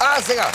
А сега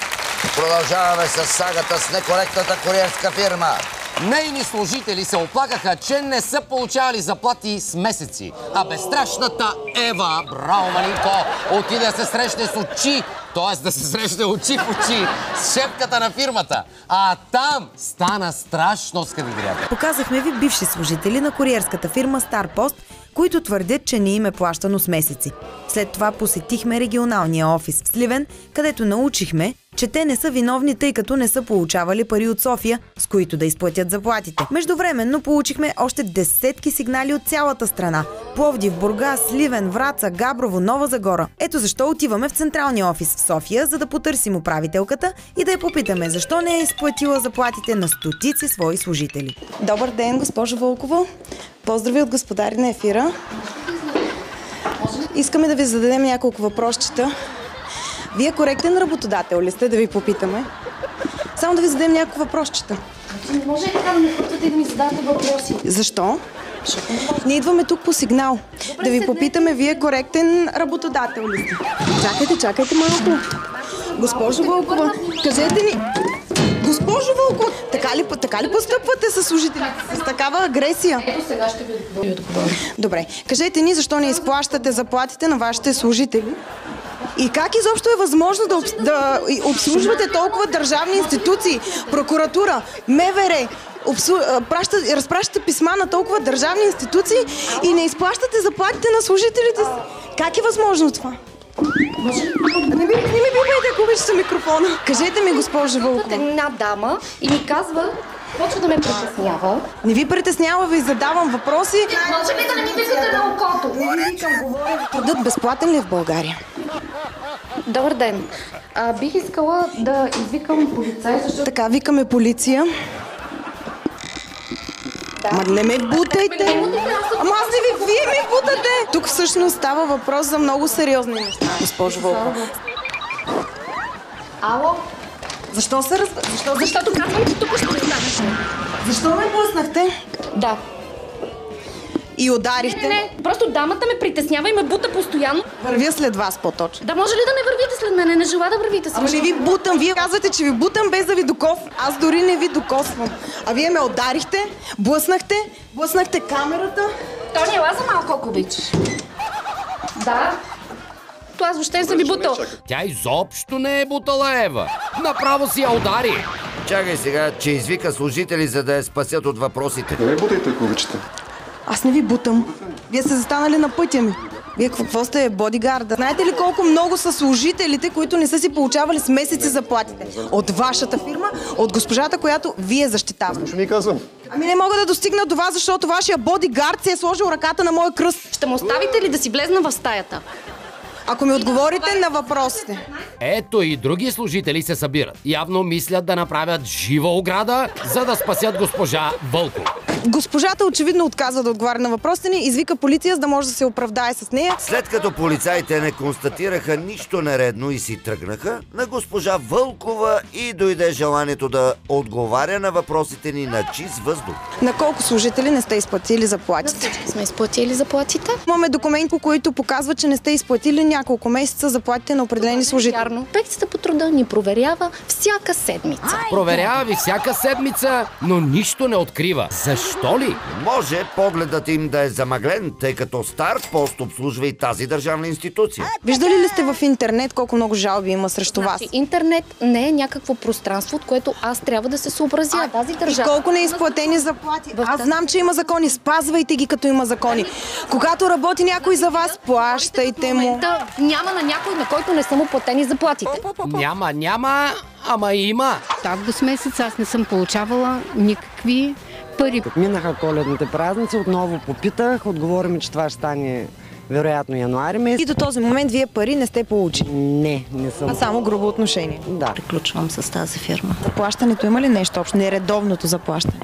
продължаваме с сагата с некоректната куриерска фирма. Нейни служители се оплакаха, че не са получавали заплати с месеци. А безстрашната Ева, браво Малинко, отиде да се срещне с очи, т.е. да се срещне очи в очи с шепката на фирмата. А там стана страшно, скъпи приятели. Показахме ви бивши служители на куриерската фирма Старпост, които твърдят, че не им е плащано с месеци. След това посетихме регионалния офис в Сливен, където научихме, че те не са виновни, тъй като не са получавали пари от София, с които да изплатят заплатите. Междувременно получихме още десетки сигнали от цялата страна. Пловдив, Бургас, Сливен, Враца, Габрово, Нова Загора. Ето защо отиваме в централния офис в София, за да потърсим управителката и да я попитаме защо не е изплатила заплатите на стотици свои служители. Добър ден, госпожо Вълкова. Поздрави от господари на ефира. Искаме да ви зададем няколко въпросчета. Вие коректен работодател ли сте, да ви попитаме? Само да ви зададем няколко въпросчета. Не може така да ме пътвате и да ми задавате въпроси. Защо? Ние идваме тук по сигнал. да ви попитаме, вие коректен работодател ли сте? Чакайте, чакайте малко. Госпожо Вълкова, кажете ни... Госпожо Вълкова, така ли, така ли постъпвате с служителите? С такава агресия? Ето сега ще ви отговоря. Добре. Кажете ни защо не изплащате заплатите на вашите служители? И как изобщо е възможно да, да обслужвате толкова държавни институции, прокуратура, МВР, обслу... праща... разпращате писма на толкова държавни институции и не изплащате заплатите на служителите си? Как е възможно това? Не ми, не ми бивайте, ако обичате микрофона. Кажете ми, госпожа Вълкова. Една дама и ми казва, почва да ме притеснява. Не ви притеснява, ви задавам въпроси. Може ли да не ми викате на окото? Трудът безплатен ли е в България? Добър ден. А, бих искала да извикам полицай, защото... Така, викаме полиция. Ма не ме бутайте! Ама аз не ви, вие ми бутате! Тук всъщност става въпрос за много сериозни неща, госпожо Вълкова. Ало? Защо се раз... Защо, Защото казвам, че тук ще останеш. защо ме блъснахте? Да. И ударихте? Не, не, просто дамата ме притеснява и ме бута постоянно. Вървя след вас по-точно. Да може ли да не вървите след мене? Не желая да вървите след Ама не ви бутам, вие казвате, че ви бутам без да ви докосвам. Аз дори не ви докосвам. А вие ме ударихте, блъснахте, блъснахте камерата. Тони, ела за малко, ако обичаш. Да. То аз въобще не съм ви бутал. Тя изобщо не е бутала Ева. Направо си я удари. Чакай сега, че извика служители, за да я спасят от въпросите. Не бутайте, ако обичате. Аз не ви бутам. Вие сте застанали на пътя ми. Вие какво сте бодигарда? Знаете ли колко много са служителите, които не са си получавали с месеци заплатите? От вашата фирма, от госпожата, която вие защитавате. Ще ми казвам. Ами не мога да достигна до вас, защото вашия бодигард си е сложил ръката на моя кръст. Ще му оставите ли да си влезна в стаята? Ако ми отговорите на въпросите. Ето и други служители се събират. Явно мислят да направят жива ограда, за да спасят госпожа Вълкова. Госпожата очевидно отказва да отговаря на въпросите ни, извика полиция, за да може да се оправдае с нея. След като полицаите не констатираха нищо нередно и си тръгнаха, на госпожа Вълкова и дойде желанието да отговаря на въпросите ни на чист въздух. На колко служители не сте изплатили заплатите? Всички сме изплатили заплатите. Имаме документи, които показват, че не сте изплатили няколко месеца заплатите на определени служители. Вярно. Инспекцията по труда ни проверява всяка седмица. Проверява ви всяка седмица, но нищо не открива. Защо ли? Може погледът им да е замъглен, тъй като стар пост обслужва и тази държавна институция. Виждали ли сте в интернет колко много жалби има срещу вас? Значи, интернет не е някакво пространство, от което аз трябва да се съобразя. Тази И държава. колко неизплатени заплати? Аз тази- знам, че има закони. Спазвайте ги, като има закони. Когато работи някой за вас, плащайте му. Няма на някой, на който не са му платени заплатите. Няма, няма, ама има. Август месец аз не съм получавала никакви пари. Минаха коледните празници, отново попитах, отговори ми, че това ще стане вероятно януари месец. И до този момент вие пари не сте получили. Не, не съм. А само грубо отношение. Да. Приключвам с тази фирма. Заплащането има ли нещо общо? Нередовното заплащане.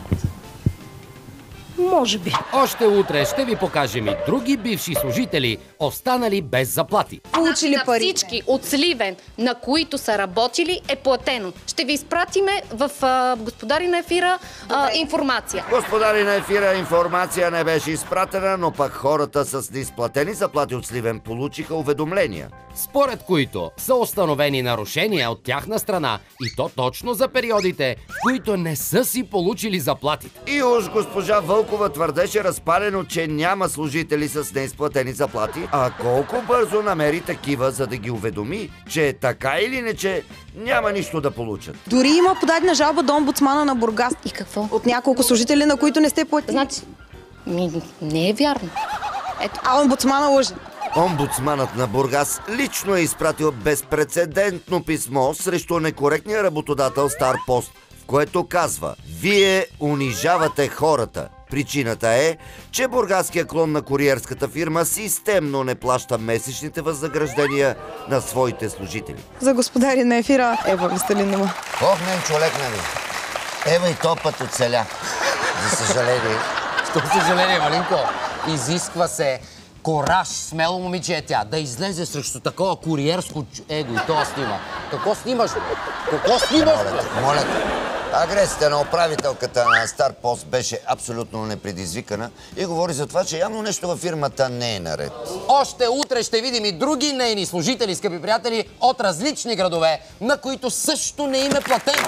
Може би. Още утре ще ви покажем и други бивши служители, останали без заплати. Получили на пари. всички от Сливен, на които са работили, е платено. Ще ви изпратиме в а, Господари на ефира а, информация. Господари на ефира, информация не беше изпратена, но пък хората с неизплатени заплати от Сливен получиха уведомления. Според които са установени нарушения от тяхна страна и то точно за периодите, в които не са си получили заплатите. И уж госпожа Вълкова твърдеше разпалено, че няма служители с неизплатени заплати, а колко бързо намери такива, за да ги уведоми, че така или не, че няма нищо да получат. Дори има подадена жалба до омбудсмана на Бургас И какво? от няколко служители, на които не сте платили. Значи, не е вярно. Ето, А омбудсмана лъже. Омбудсманът на Бургас лично е изпратил безпредседентно писмо срещу некоректния работодател Стар Пост, в което казва Вие унижавате хората. Причината е, че бургаския клон на куриерската фирма системно не плаща месечните възнаграждения на своите служители. За господари на ефира Ева Веселинова. Ох, мен човек нали? Ева и то път оцеля. За съжаление. Що съжаление, Малинко? Изисква се кораж, смело момиче е тя, да излезе срещу такова куриерско его и то снима. Какво снимаш? Какво снимаш? Моля те. Агресията на управителката на Стар Пост беше абсолютно непредизвикана и говори за това, че явно нещо във фирмата не е наред. Още утре ще видим и други нейни служители, скъпи приятели, от различни градове, на които също не им е платено.